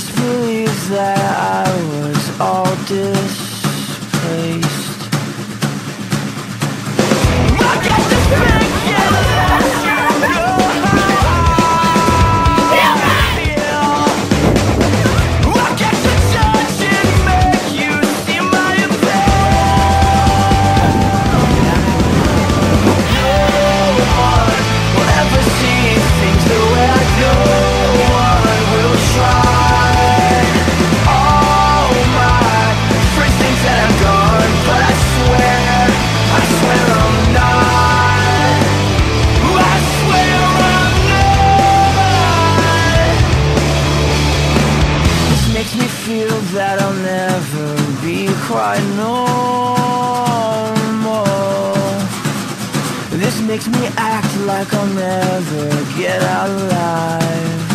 just believe that I was all displaced. quite normal This makes me act like I'll never get out alive.